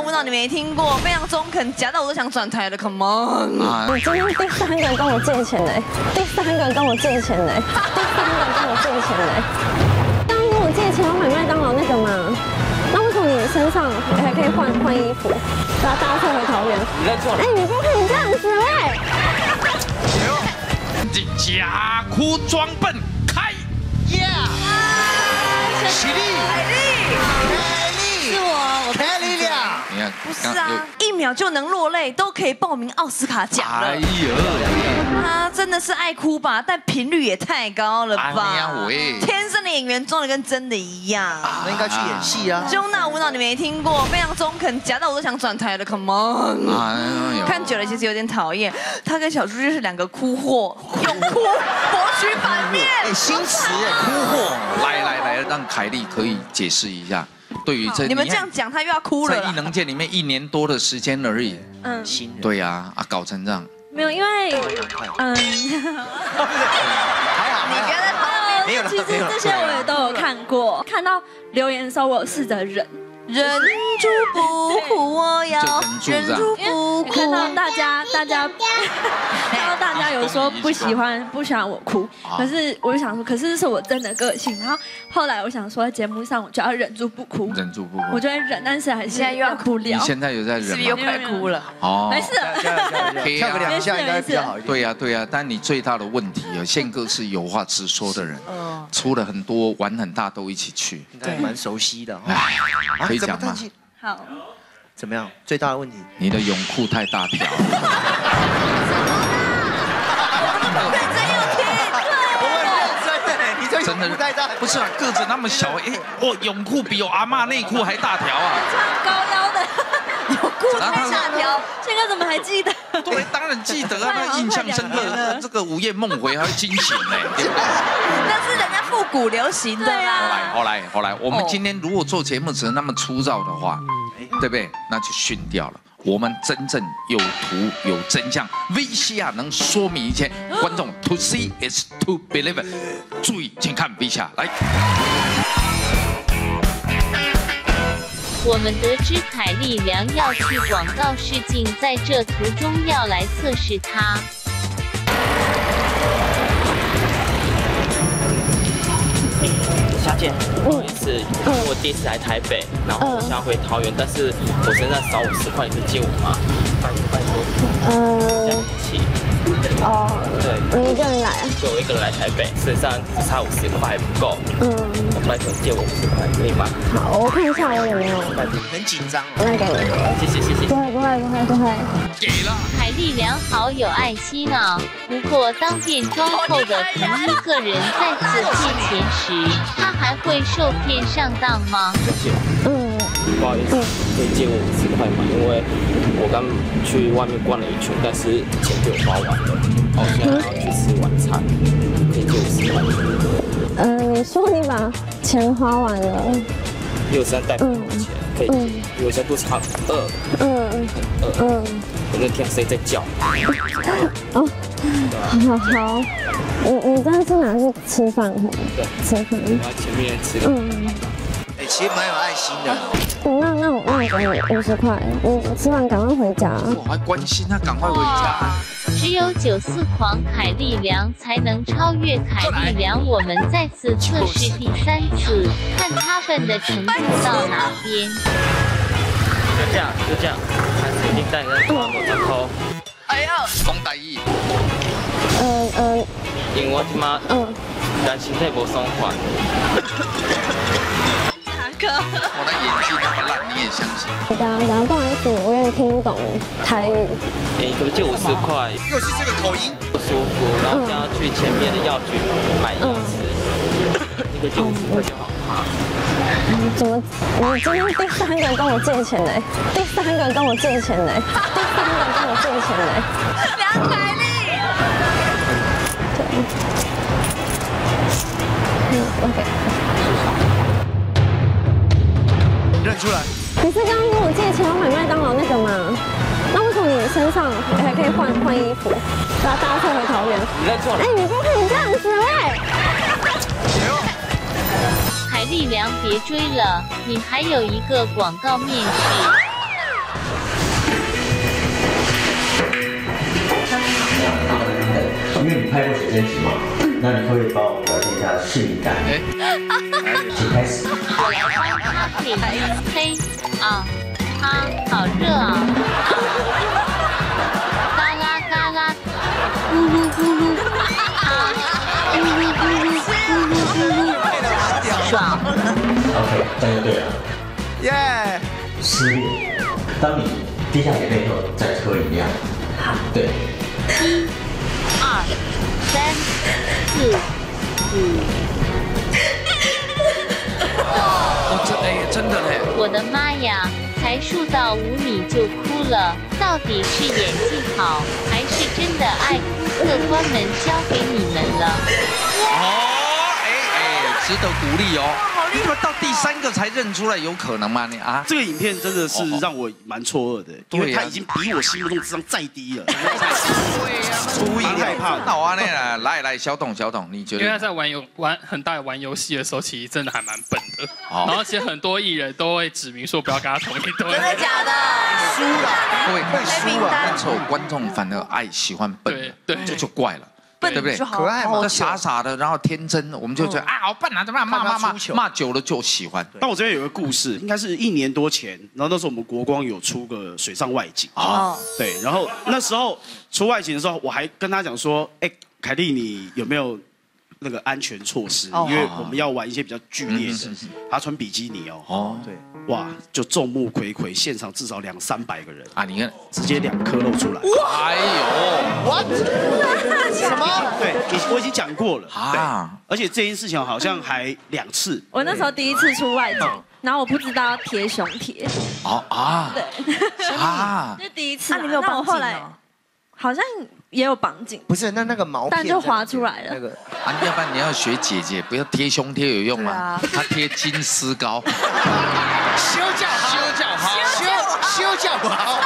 闹无脑你没听过，非常中肯，夹到我都想转台了，Come on！啊，你今天第三个跟我借钱嘞，第三个跟我借钱嘞，第三个跟我借钱嘞。刚刚跟我借钱要买麦当劳那个嘛，那为什么你身上还可以换换衣服？然后搭车回桃园？你认错了哎，。你不可以这样子哎！假哭装笨，开起立，是我，我开看，不是啊，一秒就能落泪，都可以报名奥斯卡奖了哎。呦，他真的是爱哭吧？但频率也太高了吧？天生的演员装的跟真的一样。那应该去演戏啊。胸大无脑你没听过，非常中肯，夹到我都想转台了，Come on！哎呦，看久了其实有点讨厌，他跟小猪就是两个哭货，用哭博取反面。哎，新词哎，哭货。来来来，让凯莉可以解释一下，对于这你们这样讲，他又要哭了。在异能界里面一年多的时间而已，嗯，新人。对呀，啊，搞成这样，没有，因为嗯，还好，你不要在旁没有其实这些我也都有看过，看到留言的时候，我有试着忍。忍住不哭，我要忍住不哭。看到大家，大家 看到大家有说不喜欢，不喜欢我哭，啊可是我就想说，可是这是我真的个性。然后后来我想说，在节目上我就要忍住不哭，忍住不哭我。就会忍，但是还是现在又要哭了。你现在有在忍是不是又？快哭了？哦没事，可以跳个两啊。下应该比较好一点。对呀对呀，但你最大的问题啊，宪哥是有话直说的人，嗯，出了很多玩很大都一起去，应该蛮熟悉的。哎，啊可以讲吗？好，怎么样？最大的问题？你的泳裤太大条，我很认真的，你这真的不太大。不是啊，个子那么小，哎，我泳裤比我阿嬷内裤还大条啊！穿高腰的，泳裤太大条，这个怎么还记得？对，当然记得啊，那印象深刻，这个午夜梦回还会惊醒呢。对不对那是人家复古流行的对啦啊。后来后来，我们哦今天如果做节目只能那么粗糙的话，对不对？那就训掉了。我们真正有图有真相，VCR 能说明一切。观众 to see is to believe，注意，请看 VCR 来。我们得知凯丽良要去广告试镜，在这途中要来测试他。小姐，不好意思，我第一次来台北，然后我想要回桃园，但是我身上少五十块，你可以借我吗？拜托拜托，这样嗯，不起。哦，对，你一个人来啊？就我一个人来台北，身上只差五十块还不够，嗯，拜托借我五十块可以吗？好，我看一下我有没有，很紧张哦。我再给你。谢谢谢谢不。会不会不会不会，给了，海丽良好有爱心啊！不过当变装后的同一个人再次借钱时，他还会受骗上当吗？小姐，嗯，不好意思，可以借我五十块吗？因为我刚去外面逛了。一圈，但是钱。被我花完了，我现在要去吃晚餐，可以借五十块吗？呃，你说你把钱花完了，因为我现在带不够钱，可以借，因为我现在肚子好饿，嗯。饿，嗯，我在听谁在叫。哦，好好，你你这是拿去吃饭？对，吃饭，我要前面吃个嗯，哎，其实蛮有爱心的。那那我那我给你五十块，你吃完赶快回家。我还关心他赶快回家。只有九四狂凯丽良才能超越凯丽良。我们再次测试第三次，看他笨的程度到哪边。就这样，就这样，还是一定带人抓我的头，哎呀，讲大意，嗯嗯因为我他妈嗯，但心太无爽快。我的演技那么烂，你也相信？等下等下，不好意思，我有点听不懂台语。你可不可以借五十块？又是这个口音。不舒服，然后想要去前面的药局买药吃，你可以借五十块就好。怎么？你今天第三个跟我借钱嘞？第三个跟我借钱嘞？第三个跟我借钱嘞？梁百丽，嗯，OK。认出来。你是刚刚跟我借钱要买麦当劳那个吗？那为什么你身上还可以换换衣服？把它搭配回桃园。你认错了。哎你不可以这样子诶海力量别追了你还有一个广告面试。因为你拍过水真集嘛那你可以帮我表现一下性感？哎，请开始。嘿啊哈，好热啊！嘎啦嘎啦，咕噜咕噜，啊，咕噜咕噜咕噜咕噜，爽！OK，这样就对了。耶！失恋，当你低下眼泪后再喝饮料。好，对，二三四五，哦，真哎，真的嘞，我的妈呀！才数到五米就哭了，到底是演技好，还是真的爱哭？客官们交给你们了。哦，哎哎，值得鼓励哦。你怎么到第三个才认出来？有可能吗？你啊？这个影片真的是让我蛮错愕的，因为他已经比我心目中智商再低了。好啊，那来来来，小董小董，你觉得因为他？在玩游玩很大玩游戏的时候，其实真的还蛮笨的。哦然后其实很多艺人都会指明说不要跟他同一队。真的假的？输了，各位看黑名单那时候观众反而爱喜欢笨的，对对这就怪了。笨对不对就可爱嘛。那傻傻的，然后天真，我们就觉得啊，好笨啊，怎么样？骂骂骂骂久了就喜欢。但我这边有个故事，应该是一年多前，然后那时候我们国光有出个水上外景，啊，对，然后那时候出外景的时候，我还跟他讲说，哎，凯莉，你有没有那个安全措施？哦。因为我们要玩一些比较剧烈的他穿比基尼哦，哦，对，哇，就众目睽睽，现场至少两三百个人，啊，你看，直接两颗露出来。哎呦，什么？对，已我已经讲过了，啊，而且这件事情好像还两次，我那时候第一次出外景，然后我不知道要贴胸贴，哦啊，对。啊，那第一次啊。那你没有绑那我后来？好像也有绑紧，不是，那那个毛片但就滑出来了。那个。啊，要不然你要学姐姐，不要贴胸贴有用吗？她贴金丝膏，修教好，修教好，修修教好。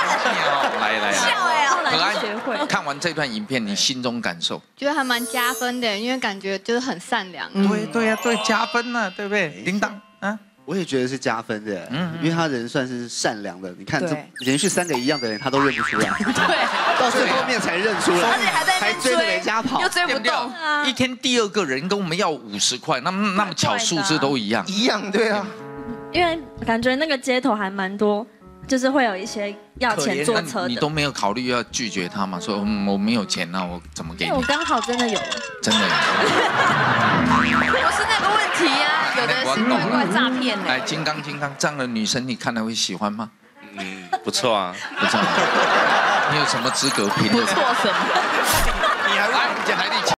来来来，可就学会。看完这段影片，你心中感受？觉得还蛮加分的，因为感觉就是很善良。对对呀，对，加分呢，对不对？叮当，嗯，我也觉得是加分的，嗯因为他人算是善良的。你看这对连续三个一样的人，他都认不出来，对，到最后面才认出来，而且还在追着人家跑又，追不动。？一天第二个人跟我们要五十块，那么那么巧，数字都一样。一样对啊，因为感觉那个街头还蛮多，就是会有一些要钱坐那车的。你都没有考虑要拒绝他吗？说嗯我没有钱，那我怎么给你我？刚好真的有，真的有。不是那个问题呀，有的是怪怪诈骗哎，的。金刚金刚，这样的女生你看了会喜欢吗？嗯，不错啊。不知道。你有什么资格评论？不错什么？